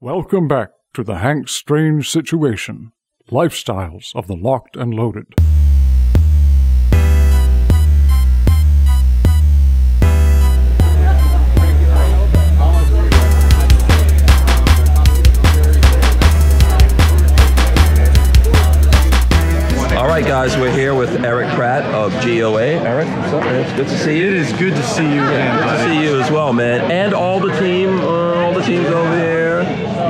Welcome back to the Hank Strange Situation Lifestyles of the Locked and Loaded. All right, guys, we're here with Erich Pratt of GOA. Erich, what's up, man? It's good to see you. It is good to see you again, Good to see you as well, man. And all the team, uh, all the teams over there.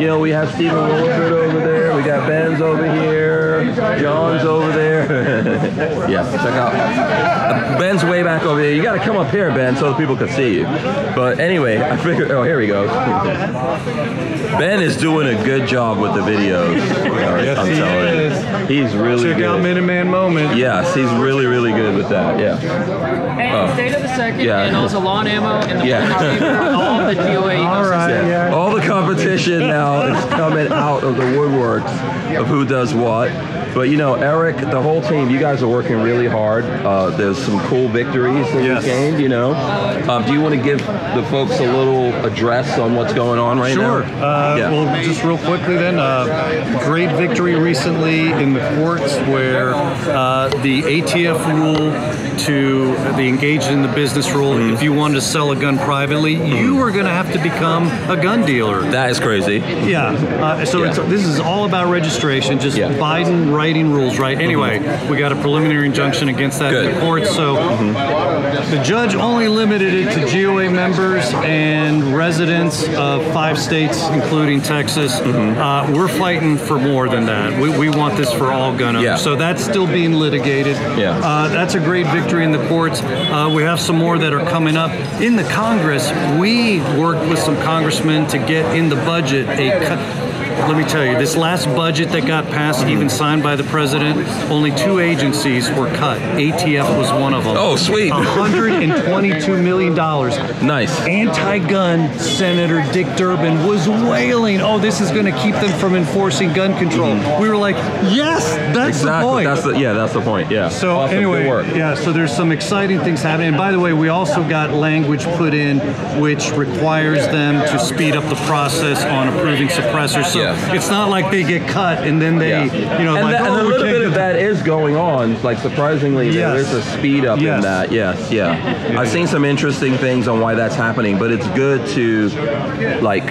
You know, we have Stephen Willeford over there. We got Ben's over here. John's over there. yes, check out. Ben's way back over there. You got to come up here, Ben, so that people can see you. But anyway, I figured. Oh, here we go. Ben is doing a good job with the videos. Yes, I'm he telling is. you. He's really Check good. out Minuteman Moment. Yes, he's really, really good with that. Yeah. And oh. State of the Second, Yeah. and also Lawn Ammo, and the Yeah. yeah. all the GOA All right, ecosystem. yeah. All the competition now is coming out of the woodworks of who does what. But you know, Erich, the whole team, you guys are working really hard. Uh, there's some cool victories that Yes. we've gained. You know, um, do you want to give the folks a little address on what's going on right Sure. now? Uh, Yeah. Well, just real quickly then, uh, great victory recently in the courts where uh, the ATF rule to the engaged in the business rule, Mm-hmm. if you wanted to sell a gun privately, you were going to have to become a gun dealer. that is crazy. Yeah. Uh, so Yeah. It's, this is all about registration. Just Yeah. Biden rules, right? Anyway, we got a preliminary injunction against that in the court. So the judge only limited it to GOA members and residents of five states, including Texas. Uh, we're fighting for more than that. We, we want this for all gun owners. Yeah. So that's still being litigated. Yeah. Uh, that's a great victory in the courts. Uh, we have some more that are coming up. In the Congress, we worked with some congressmen to get in the budget a cut. Let me tell you, this last budget that got passed, even signed by the president, only two agencies were cut. ATF was one of them. Oh, sweet. $122 million. Nice. Anti-gun Senator Dick Durbin was wailing, "Oh, this is going to keep them from enforcing gun control." Mm-hmm. We were like, "Yes, that's the point." That's the yeah. That's the point. Yeah. So Awesome. anyway, yeah. So there's some exciting things happening. And by the way, we also got language put in which requires them to speed up the process on approving suppressors. So Yeah. It's not like they get cut and then they, Yeah. you know, and, like, that- and oh, a little bit of that is going on. Like surprisingly, Yes. is a speed up in that. Yes, yeah. I've seen some interesting things on why that's happening, but it's good to like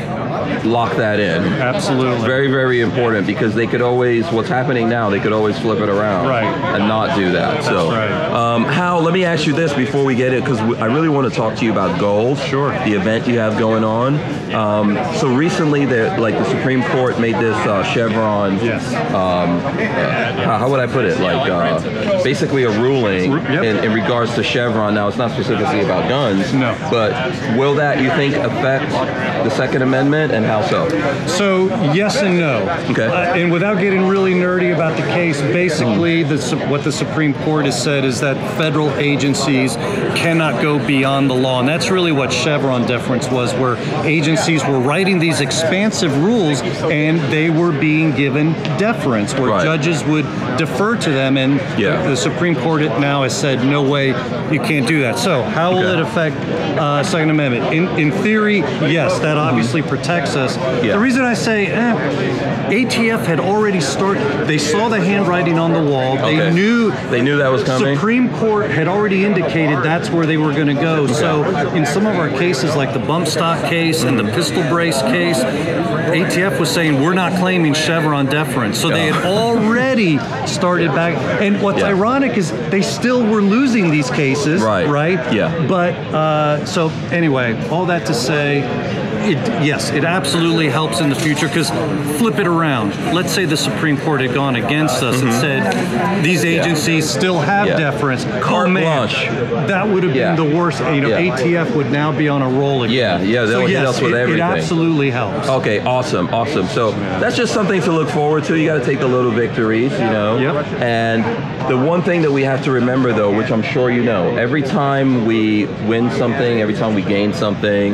lock that in. Absolutely. Very, very important because they could always what's happening now. They could always flip it around Right. and not do that. So, right. um, Hal, let me ask you this before we get it because I really want to talk to you about goals. Sure. The event you have going on. Um, so recently, the like the Supreme Court made this uh, Chevron Yes. um, uh, how, how would I put it? Like uh, basically a ruling Yep. in, in regards to Chevron. Now it's not specifically about guns. No. But will that you think affect the Second Amendment and how so? So yes and no. Okay. Uh, and without getting really nerdy about the case, basically, the, what the Supreme Court has said is that federal agencies cannot go beyond the law, and that's really what Chevron deference was, where agencies were writing these expansive rules and they were being given deference, where Right. judges would defer to them, and Yeah. the Supreme Court now has said, no way, you can't do that. So how will Okay. it affect uh, Second Amendment? In, in theory, yes, that obviously protects us. Yeah. The reason I say eh, ATF had already started, they saw the handwriting on the wall. They knew They knew that was coming. Supreme Court had already indicated that's where they were going to go. So in some of our cases, like the bump stock case and the pistol brace case, ATF was saying we're not claiming Chevron deference. So they had already started back. And what's Yeah. ironic is they still were losing these cases. Right. Right. Yeah. But uh, so anyway, all that to say. It, yes, it absolutely helps in the future because flip it around. Let's say the Supreme Court had gone against us and said these agencies still have Mm-hmm. Yeah. deference. Carte oh man, that would have Yeah. been the worst. You know, Yeah. ATF would now be on a roll again. Yeah, yeah, they'll so hit yes, us with it, everything. It absolutely helps. Okay, awesome, awesome. So that's just something to look forward to. You got to take the little victories, you know. Yep. And the one thing that we have to remember, though, which I'm sure you know, every time we win something, every time we gain something,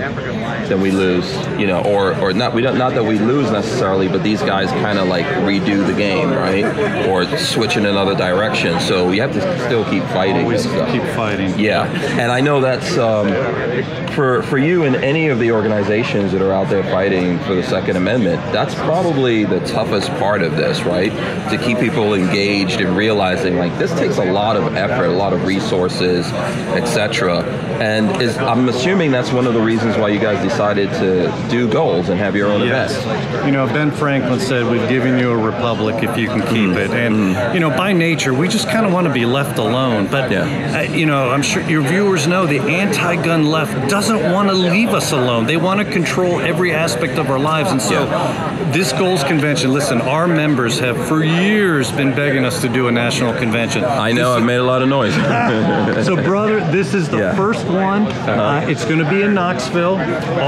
then we lose. You know, or or not we don't not that we lose necessarily, but these guys kind of like redo the game, right? Or switch in another direction. So you have to still keep fighting. Always keep fighting. Yeah, and I know that's um, for for you and any of the organizations that are out there fighting for the Second Amendment. That's probably the toughest part of this, right? To keep people engaged and realizing like this takes a lot of effort, a lot of resources, etc. And is I'm assuming that's one of the reasons why you guys decided to do goals and have your own Yes. event. You know, Ben Franklin said, We've given you a republic if you can keep it. And, you know, by nature, we just kind of want to be left alone. But, Yeah. uh, you know, I'm sure your viewers know the anti gun left doesn't want to leave us alone. They want to control every aspect of our lives. And so, this goals convention, listen, our members have for years been begging us to do a national convention. I know I've made a lot of noise. So, brother, this is the Yeah. first one. Uh, it's going to be in Knoxville,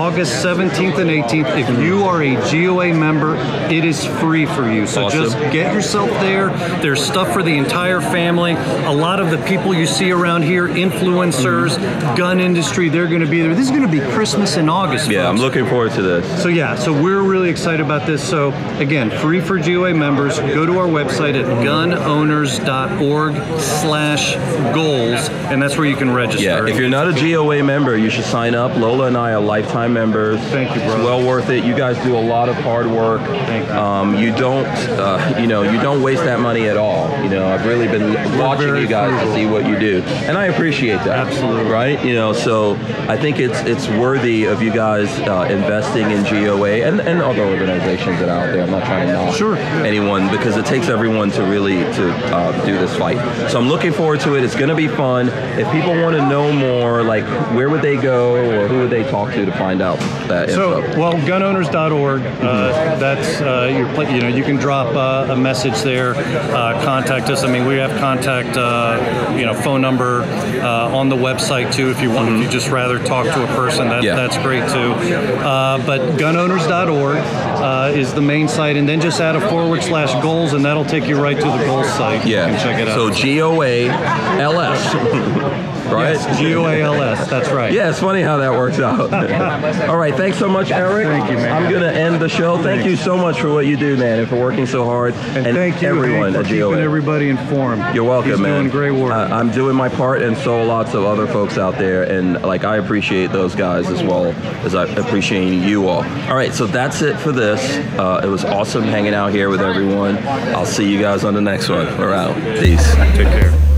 August 17th and 18th. If you are a GOA member, it is free for you. So Awesome. just get yourself there. There's stuff for the entire family. A lot of the people you see around here, influencers, mm-hmm. gun industry, they're going to be there. This is going to be Christmas in August. yeah, I'm looking forward to this. So yeah, so we're really excited about this. So again, free for GOA members. Go to our website at gunowners.org slash goals, and that's where you can register. Yeah, if you're not a GOA member, you should sign up. Lola and I are lifetime members. Thank you, It's well worth it. You guys do a lot of hard work. Thank you. Um, you don't, uh, you know, you don't waste that money at all. You know, I've really been watching you guys to see what you do, and I appreciate that. Absolutely. Right? You know, so I think it's it's worthy of you guys uh, investing in GOA and, and other organizations that are out there. I'm not trying to knock Sure. anyone because it takes everyone to really to uh, do this fight. So I'm looking forward to it. It's going to be fun. If people want to know more, like where would they go or who would they talk to to find out that So, info? well, gunowners.org. Uh, that's uh, your, pla- you know, you can drop uh, a message there, uh, contact us. I mean, we have contact, uh, you know, phone number uh, on the website too. If you want, if you just rather talk to a person, that, Yeah. that's great too. Uh, but gunowners.org uh, is the main site, and then just add a forward slash goals, and that'll take you right to the goals site. yeah. you can check it out. So G O A L S. right? Yes, G O A L S. That's right. Yeah, it's funny how that works out. All right, thanks so much, Erich. Thank you, man. I'm gonna end the show. Thank you so much for what you do, man, and for working so hard. And, thank you, everyone Hank, at for keeping everybody informed. You're welcome, He's man. doing great work. Uh, I'm doing my part, and so lots of other folks out there. And like, I appreciate those guys as well as I appreciate you all. All right, so that's it for this. Uh, it was awesome hanging out here with everyone. I'll see you guys on the next one. We're out. Peace. Take care.